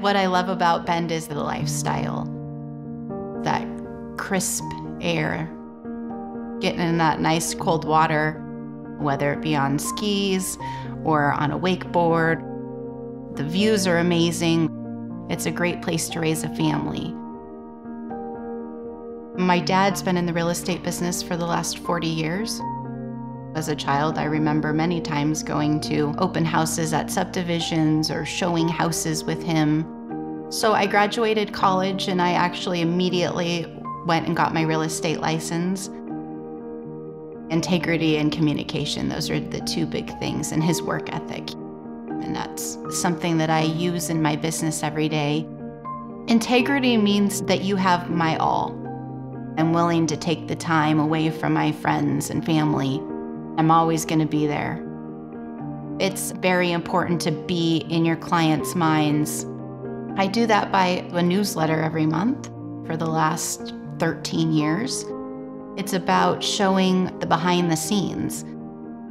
What I love about Bend is the lifestyle. That crisp air, getting in that nice cold water, whether it be on skis or on a wakeboard. The views are amazing. It's a great place to raise a family. My dad's been in the real estate business for the last 40 years. As a child, I remember many times going to open houses at subdivisions or showing houses with him. So I graduated college and I actually immediately went and got my real estate license. Integrity and communication, those are the two big things, and his work ethic. And that's something that I use in my business every day. Integrity means that you have my all. I'm willing to take the time away from my friends and family I'm always going to be there. It's very important to be in your clients' minds. I do that by a newsletter every month for the last 13 years. It's about showing the behind the scenes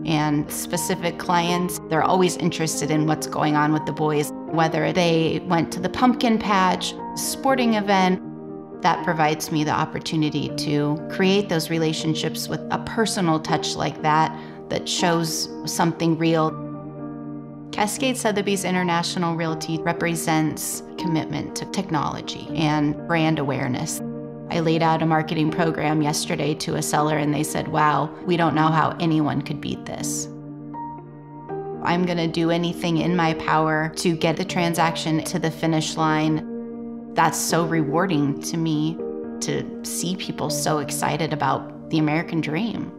and specific clients. They're always interested in what's going on with the boys, whether they went to the pumpkin patch, sporting event, that provides me the opportunity to create those relationships with a personal touch like that that shows something real. Cascade Sotheby's International Realty represents commitment to technology and brand awareness. I laid out a marketing program yesterday to a seller and they said, wow, we don't know how anyone could beat this. I'm going to do anything in my power to get the transaction to the finish line that's so rewarding to me to see people so excited about the American dream.